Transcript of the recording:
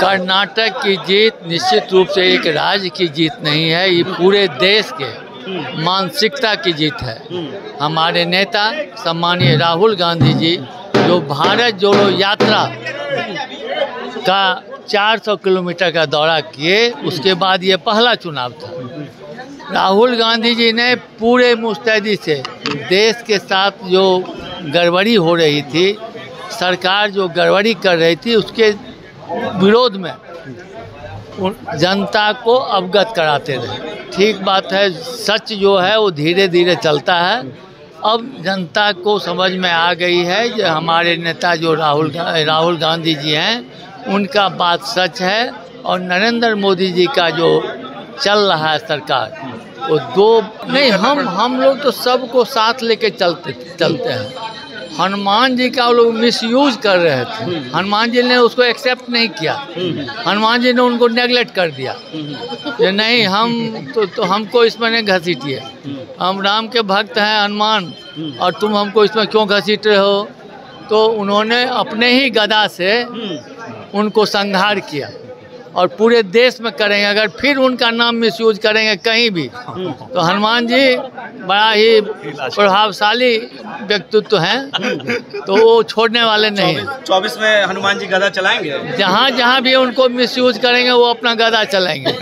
कर्नाटक की जीत निश्चित रूप से एक राज्य की जीत नहीं है, ये पूरे देश के मानसिकता की जीत है। हमारे नेता सम्मानीय राहुल गांधी जी, जो भारत जोड़ो यात्रा का 400 किलोमीटर का दौरा किए, उसके बाद ये पहला चुनाव था। राहुल गांधी जी ने पूरे मुस्तैदी से देश के साथ जो गड़बड़ी हो रही थी, सरकार जो गड़बड़ी कर रही थी, उसके विरोध में। जनता को अवगत कराते रहे। ठीक बात है, सच जो है, वो धीरे धीरे चलता है। अब जनता को समझ में आ गई है कि हमारे नेता जो राहुल राहुल गांधी जी हैं, उनका बात सच है और नरेंद्र मोदी जी का जो चल रहा है सरकार, वो दो, नहीं, हम हम लोग तो सबको साथ लेके चलते चलते हैं। हनुमान जी का लोग मिसयूज कर रहे थे। हनुमान जी ने उसको एक्सेप्ट नहीं किया। हनुमान जी ने उनको नेगलेक्ट कर दिया। ये नहीं हम तो, तो हमको इसमें नहीं घसीटिए। हम राम के भक्त हैं हनुमान। और तुम हमको इसमें क्यों घसीट रहे हो? तो उन्होंने अपने ही गदा से उनको संहार किया। और पूरे देश में करेंगे अगर फिर उनका नाम मिसयूज करेंगे कहीं भी तो हनुमान जी बड़ा ही प्रभावशाली व्यक्तित्व हैं तो वो छोड़ने वाले नहीं चौबीस में हनुमान जी गधा चलाएँगे? जहाँ जहाँ भी उनको मिसयूज करेंगे वो अपना गधा चलाएँगे।